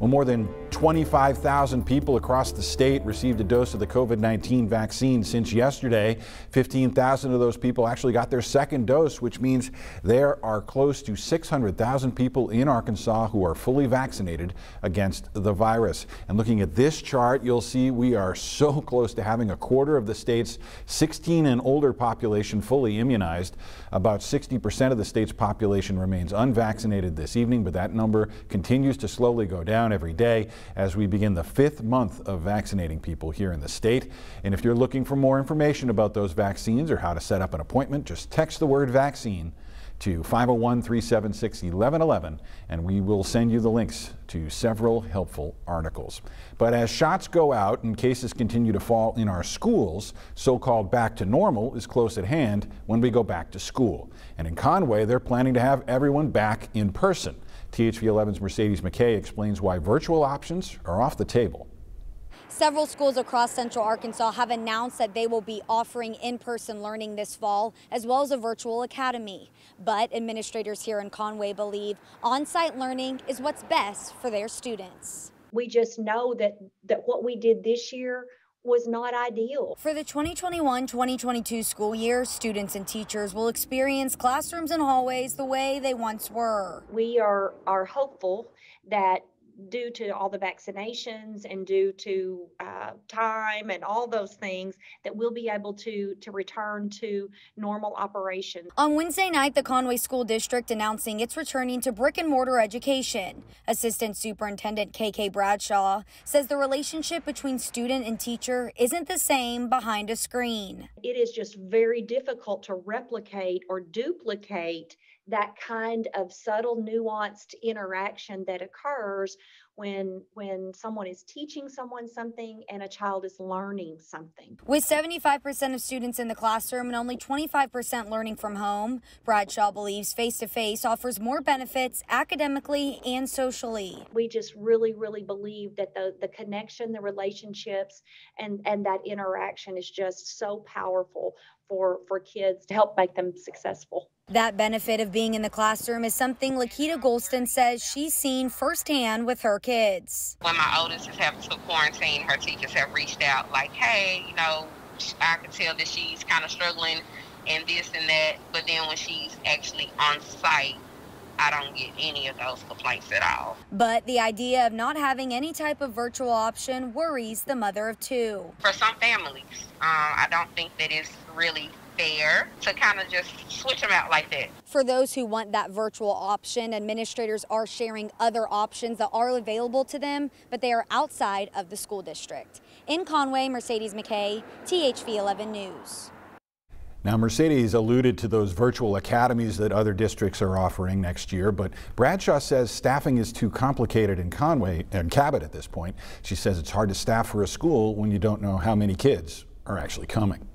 Well, more than 25,000 people across the state received a dose of the COVID 19 vaccine since yesterday. 15,000 of those people actually got their second dose, which means there are close to 600,000 people in Arkansas who are fully vaccinated against the virus. And looking at this chart, you'll see we are so close to having a quarter of the state's 16 and older population fully immunized. About 60% of the state's population remains unvaccinated this evening, but that number continues to slowly go down every day as we begin the fifth month of vaccinating people here in the state. And if you're looking for more information about those vaccines or how to set up an appointment, just text the word vaccine to 501 376 1111 and we will send you the links to several helpful articles. But as shots go out and cases continue to fall in our schools, so called back to normal is close at hand when we go back to school. And in Conway, they're planning to have everyone back in person. THV 11's Mercedes McKay explains why virtual options are off the table. Several schools across central Arkansas have announced that they will be offering in-person learning this fall, as well as a virtual academy. But administrators here in Conway believe on-site learning is what's best for their students. We just know that, that what we did this year was not ideal. For the 2021-2022 school year, students and teachers will experience classrooms and hallways the way they once were. We are are hopeful that due to all the vaccinations and due to uh, time and all those things that we'll be able to to return to normal operations. On Wednesday night, the Conway School District announcing it's returning to brick and mortar education. Assistant Superintendent KK Bradshaw says the relationship between student and teacher isn't the same behind a screen. It is just very difficult to replicate or duplicate that kind of subtle nuanced interaction that occurs when when someone is teaching someone something and a child is learning something. With 75% of students in the classroom and only 25% learning from home, Bradshaw believes face-to-face offers more benefits academically and socially. We just really really believe that the the connection, the relationships and and that interaction is just so powerful for for kids to help make them successful. That benefit of being in the classroom is something Lakita Golston says she's seen firsthand with her kids. When my oldest is having to quarantine, her teachers have reached out like, hey, you know, I can tell that she's kind of struggling and this and that. But then when she's actually on site, I don't get any of those complaints at all. But the idea of not having any type of virtual option worries the mother of two. For some families, um, I don't think that it's really fair to kind of just switch them out like that. For those who want that virtual option, administrators are sharing other options that are available to them, but they are outside of the school district. In Conway, Mercedes McKay, THV 11 News. Now, Mercedes alluded to those virtual academies that other districts are offering next year, but Bradshaw says staffing is too complicated in Conway and Cabot at this point. She says it's hard to staff for a school when you don't know how many kids are actually coming.